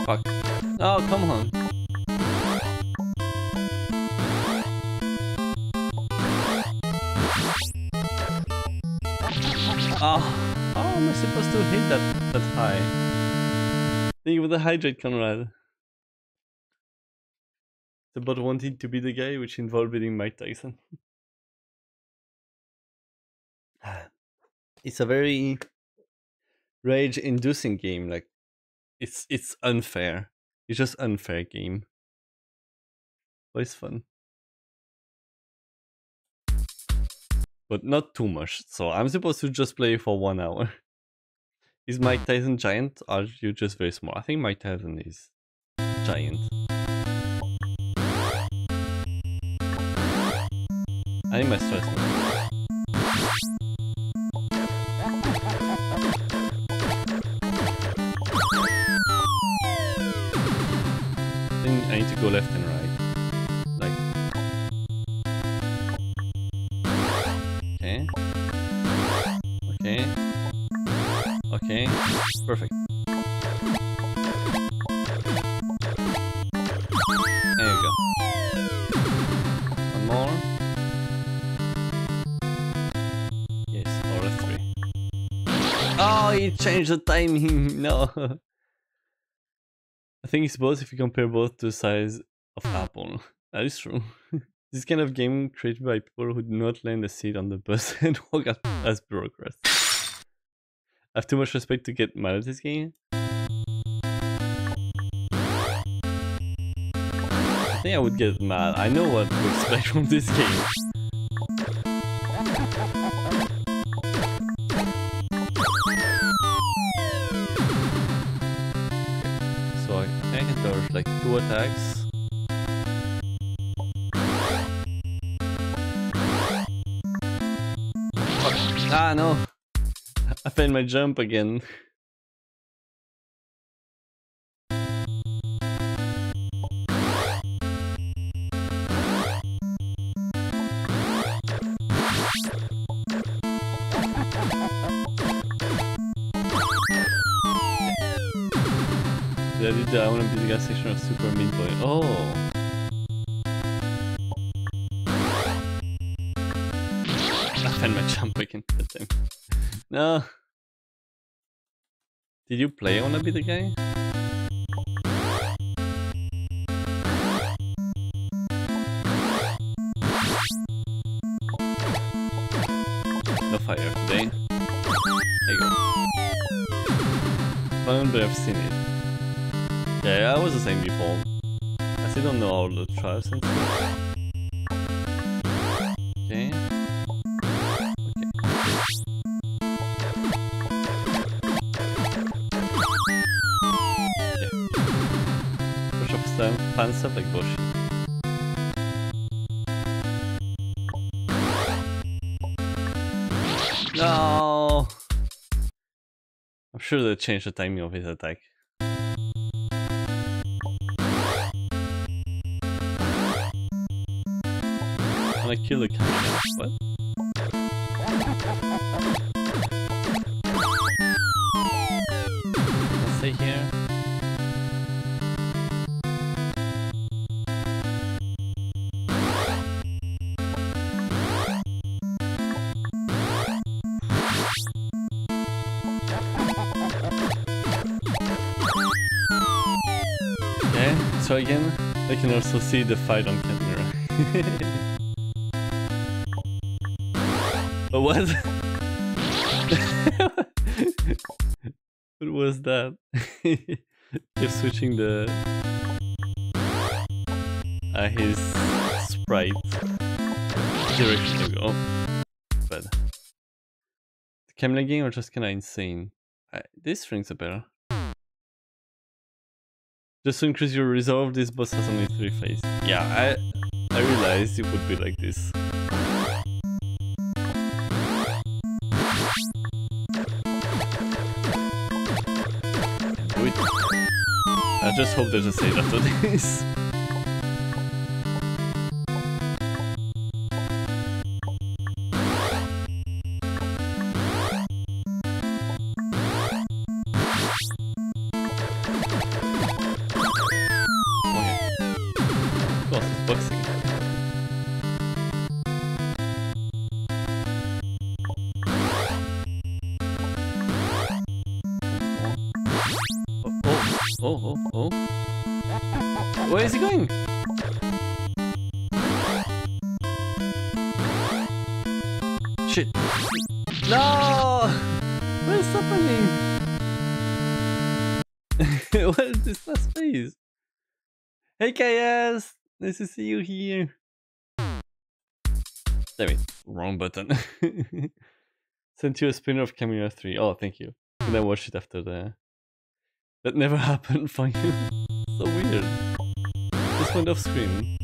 Fuck. Oh, come on. Oh, how am I supposed to hit that that high? Think with the hydrate, Conrad. It's about wanting to be the guy, which involved beating Mike Tyson. it's a very rage-inducing game. Like, it's it's unfair. It's just unfair game. But it's fun. But not too much. So I'm supposed to just play for one hour. Is Mike Tyson giant? Or are you just very small? I think Mike Tyson is giant. I think my stress I think I need to go left and right. Like... Okay. Okay. Okay. Perfect. He changed the timing. No. I think it's both if you compare both to the size of mm. Apple. That is true. this kind of game created by people who do not land a seat on the bus and work mm. as, as bureaucrats. I have too much respect to get mad at this game. I think I would get mad. I know what to expect from this game. Two attacks. Ah no! I failed my jump again. Did the I wanna be the gas station of Super Meat Boy? Oh! I failed my jump again. God damn. No. Did you play I wanna be the guy? No fire today. There you go. But I've seen it. Yeah, I was the same before. I still don't know how to tribes and stuff. Okay. Push up stem, like Boshy. No! I'm sure they changed the timing of his attack. Kill the camera. What? Stay here. Okay, so again, I can also see the fight on camera. what? what was that? Kept switching the uh, his sprite direction to go. But the camera game are just kinda insane. I, this rings a bell. Just to increase your resolve, this boss has only three phases. Yeah, I I realized it would be like this. I just hope there's a save after this. Hey KS! Nice to see you here. Damn wrong button. Sent you a spinner of Camilla 3. Oh, thank you. And I watched it after the... That never happened for you. so weird. Just went off screen.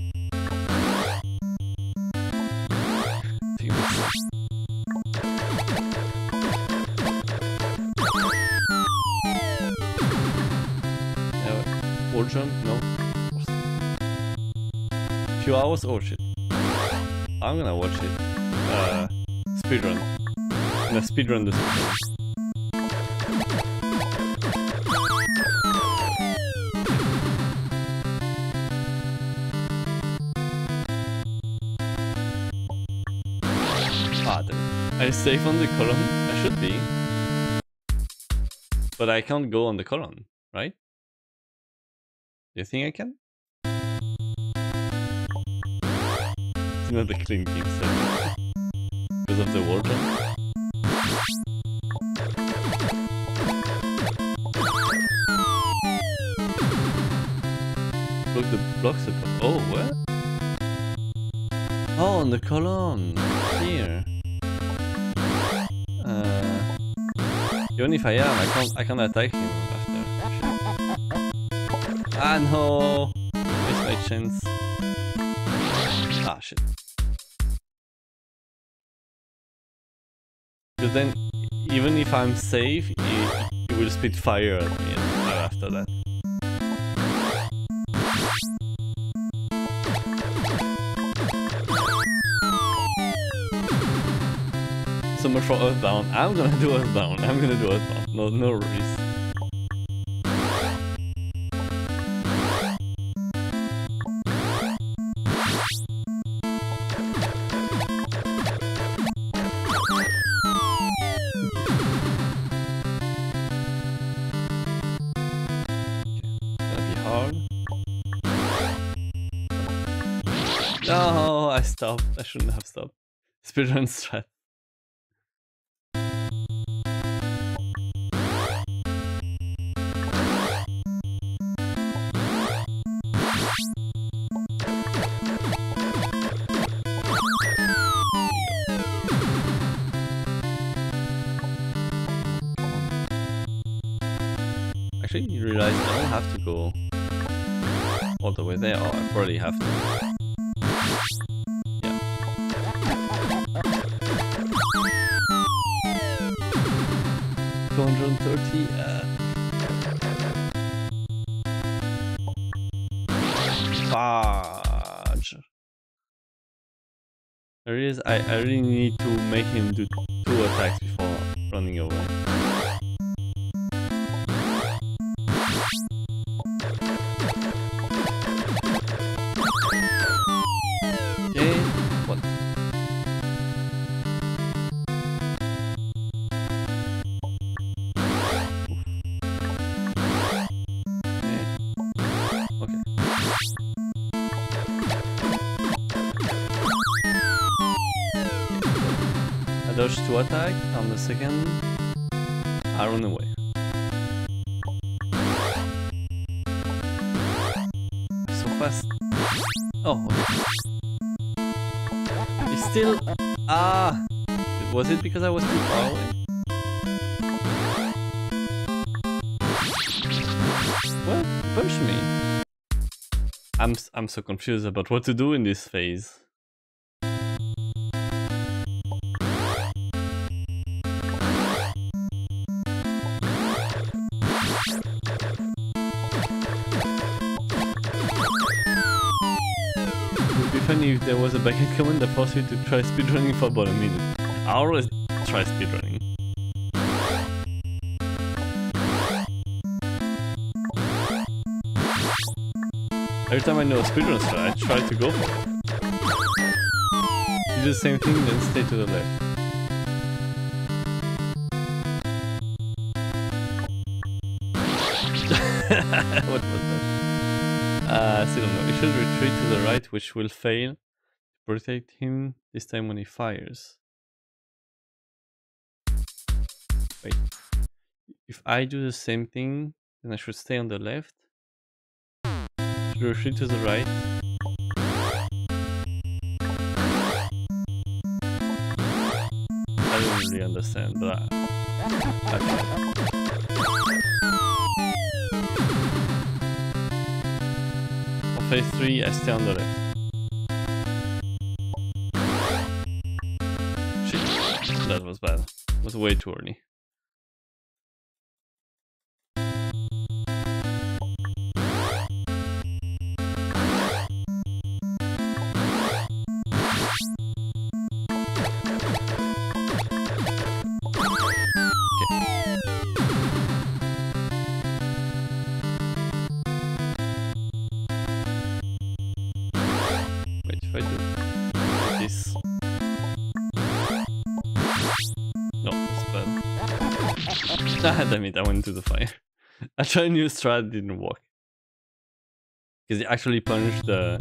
Jump? No. Few hours? Oh shit. I'm gonna watch it. Uh, speedrun. I'm gonna speedrun the speedrun. Ah. I safe on the column? I should be. But I can't go on the column, right? Do you think I can? Not the clean game set. Because of the jump. Block the blocks the Oh, what? Oh, on the column. Here. Uh, even if I am, I can't. I can't attack him after. Ah no! Missed my chance. Ah. Because then, even if I'm safe, he will spit fire at me after that. So much for Earthbound. I'm gonna do Earthbound. I'm gonna do Earthbound. No, no worries. Stopped. I shouldn't have stopped. Speedrun strat. Actually, you realize I don't have to go all the way there. Oh, I probably have to. Thirty. Uh... Fudge. There is. I. I really need to make him do two attacks before running away. Attack on the second. I run away. So fast. Oh. It's still... Ah! Was it because I was too far away? What? Punch me. I'm, I'm so confused about what to do in this phase. If there was a backend command that forced to try speedrunning for about a minute. I always try speedrunning. Every time I know a speedrun I try to go for it. You do the same thing, then stay to the left. what was that? Uh, still don't know. He should retreat to the right, which will fail. Protect him this time when he fires. Wait. If I do the same thing, then I should stay on the left. Should to the right. I don't really understand, but I. For phase 3, I stay on the left. That was bad. It was way too early. Ah, damn it, I went into the fire. I tried a new strat, didn't work. Because it actually punished the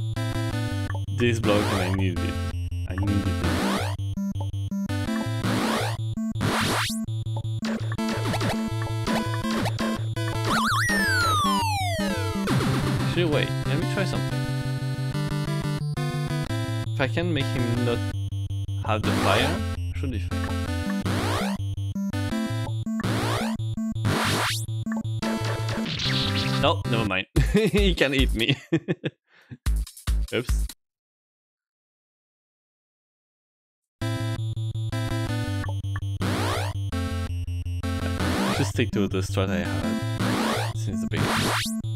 this block and I needed it. I needed it. Wait, let me try something. If I can make him not have the fire, should be fine. No, never mind. he can eat me. Oops. Just stick to the strat I had since the beginning.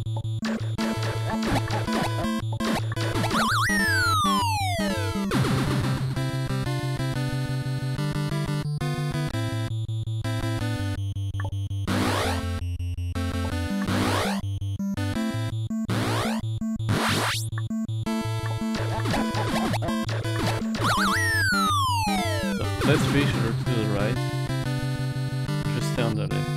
Let's reach her to the right. Just stay on the left.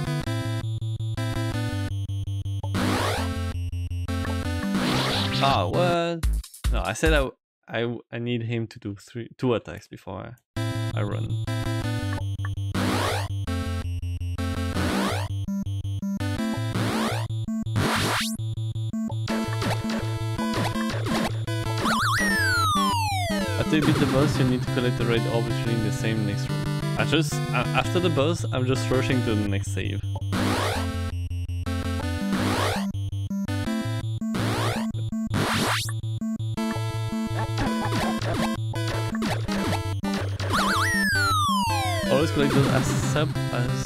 Ah, what? No, I said I, I, I need him to do three, two attacks before I, I run. After beat the boss, you need to collect the red orbitrary in the same next room. I just, a- after the boss, I'm just rushing to the next save. Always collect those as sub as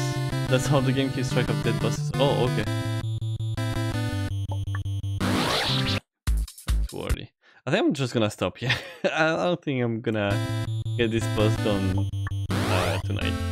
that's how the game keeps track of dead bosses. Oh, okay. I think I'm just gonna stop here. I don't think I'm gonna get this boss done uh, tonight.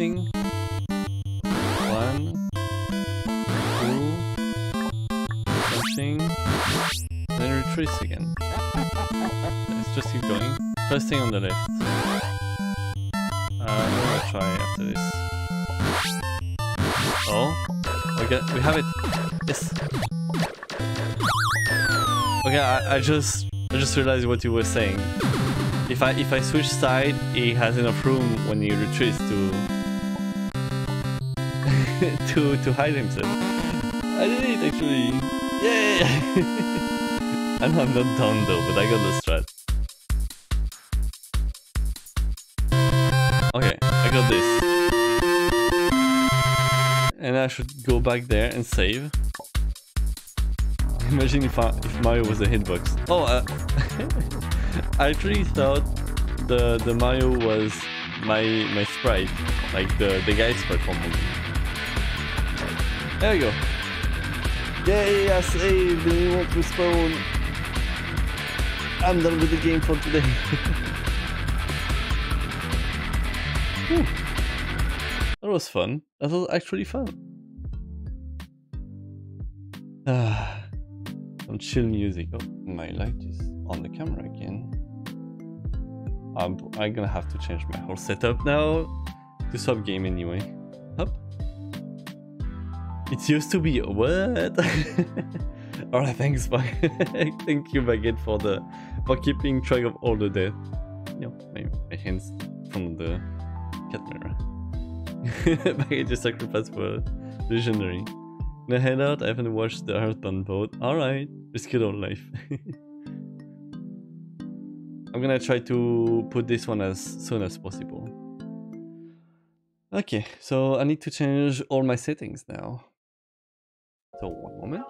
Thing. One, two, punching, then retreats again. Let's just keep going. First thing on the left. Uh, I'm gonna try after this. Oh, okay, we have it. Yes. Okay, I, I just I just realized what you were saying. If I if I switch side, he has enough room when he retreats to to to hide himself. I did it actually. Yay! I know I'm not done though, but I got the strat. Okay, I got this. And I should go back there and save. Imagine if, I, if Mario was a hitbox. Oh, uh, I actually thought the the Mario was my my sprite, like the the guy sprite from movie. There we go. Yay! I saved. and It won't respawn. I'm done with the game for today. That was fun. That was actually fun. Ah, some chill music. Oh, my light is on the camera again. I'm, I'm gonna have to change my whole setup now to sub game anyway. It used to be a what? Alright, thanks, bye. Thank you, Baguette, for the for keeping track of all the death. Know, my, my hands from the cat mirror. Baguette just sacrificed for legendary. Gonna head out. I haven't watched the Earthbound boat. Alright, risk it all life. I'm gonna try to put this one as soon as possible. Okay, so I need to change all my settings now. So one moment.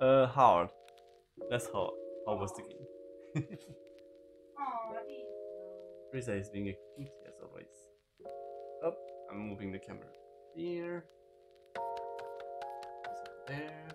Uh, hard. That's hard. How was the game? Oh, Risa is being a cutie as always. Up. I'm moving the camera here. There.